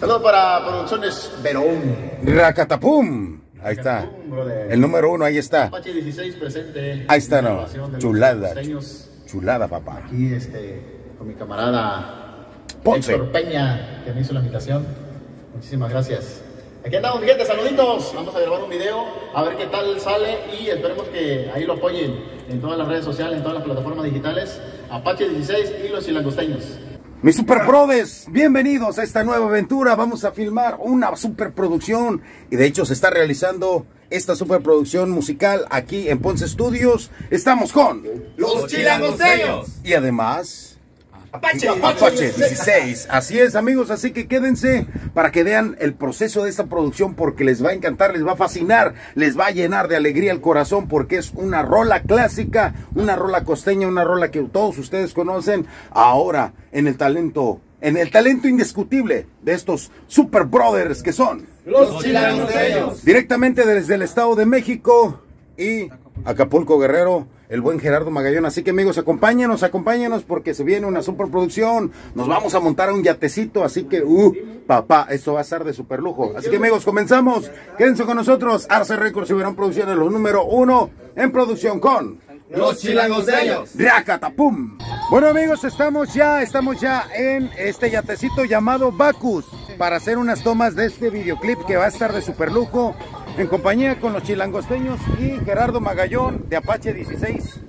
para Producciones Verón. Racatapum. Ahí está. El número uno, ahí está. Apache 16 presente. Ahí está, no. Chulada. Chulada, papá. Aquí este, con mi camarada Ponce. Héctor Peña, que me hizo la invitación. Muchísimas gracias. Aquí andamos, gente, saluditos. Vamos a grabar un video, a ver qué tal sale y esperemos que ahí lo apoyen en todas las redes sociales, en todas las plataformas digitales. Apache 16 y los chilangosteños. Mis super brothers, bienvenidos a esta nueva aventura. Vamos a filmar una superproducción y de hecho se está realizando esta superproducción musical aquí en Ponce Studios. Estamos con Los chilangosteños. y además Apache. Apache 16. Así es, amigos, así que quédense para que vean el proceso de esta producción porque les va a encantar, les va a fascinar, les va a llenar de alegría el corazón porque es una rola clásica, una rola costeña, una rola que todos ustedes conocen ahora en el talento, en el talento indiscutible de estos super brothers que son Los chilangosteños. directamente desde el Estado de México y Acapulco Guerrero, el buen Gerardo Magallón. Así que amigos, acompáñenos, acompáñenos porque se viene una superproducción. Nos vamos a montar a un yatecito, así que, uh, papá, esto va a estar de super lujo. Así que amigos, comenzamos. Quédense con nosotros. Arce Records y verán producciones los número uno en producción con Los chilangosteños. Riacatapum. Bueno amigos, estamos ya, estamos ya en este yatecito llamado Bacus para hacer unas tomas de este videoclip que va a estar de super lujo en compañía con los chilangosteños y Gerardo Magallón de Apache 16.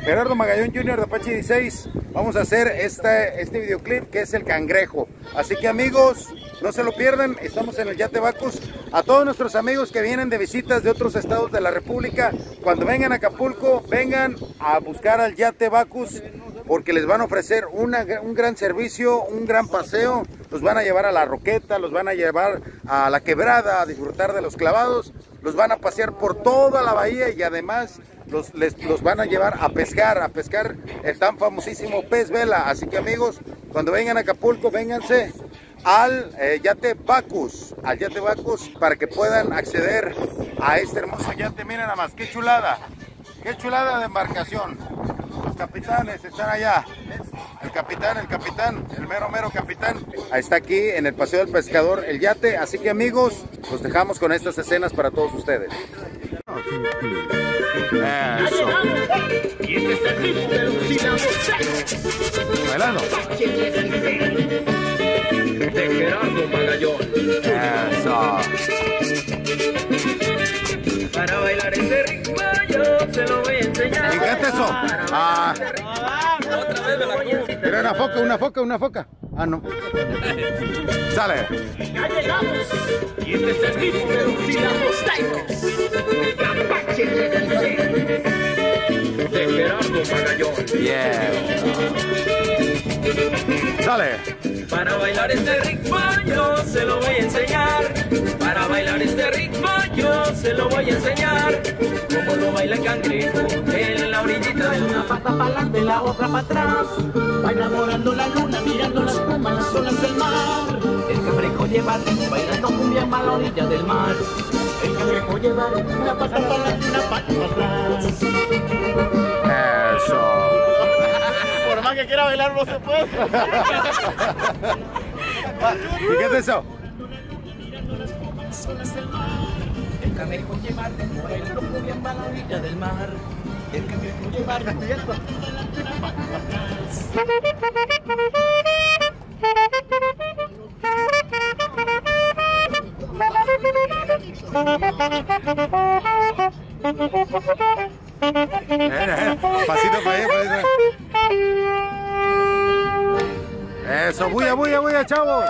Gerardo Magallón Jr. de Apache 16. Vamos a hacer este, videoclip que es el cangrejo. Así que amigos, no se lo pierdan. Estamos en el Yate Bacus. A todos nuestros amigos que vienen de visitas de otros estados de la República, cuando vengan a Acapulco, vengan a buscar al Yate Bacus porque les van a ofrecer un gran servicio, un gran paseo, los van a llevar a la roqueta, los van a llevar a la quebrada a disfrutar de los clavados, los van a pasear por toda la bahía y además los, les- los van a llevar a pescar, a pescar el tan famosísimo pez vela. Así que amigos, cuando vengan a Acapulco, vénganse al eh, yate Bacus, al yate Bacus para que puedan acceder a este hermoso yate. Miren nada más, qué chulada, qué chulada de embarcación. Los capitanes están allá. El capitán, el capitán, el mero mero capitán. Ahí está aquí en el Paseo del Pescador el yate. Así que amigos, los dejamos con estas escenas para todos ustedes. Eso. Bailando. de Gerardo Magallón. Eso. Otra vez me la como. era una foca, una foca, una foca. Ah, no. Sale. Ya llegamos. Y este es el ritmo de los. Apache de Gerardo Magallón. Yeah. Sale. Para bailar este ritmo yo se lo voy a enseñar. Para bailar este ritmo yo se lo voy a enseñar. Como lo baila el cangrejo en la orillita de una pata para adelante, la otra para atrás. Va enamorando la luna, mirando las plumas, las olas del mar. El cangrejo lleva ritmo, bailando cumbia para la orilla del mar. El cangrejo lleva una pata para adelante, una pata para atrás. Eso. Por más que quiera bailar, no se puede. ¿Y qué El cangrejo lleva ritmo, bailando cumbia para la orilla del mar. El Pasito para allá, pasito. Eso, bulla, bulla, bulla, chavos.